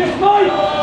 Yes, mate!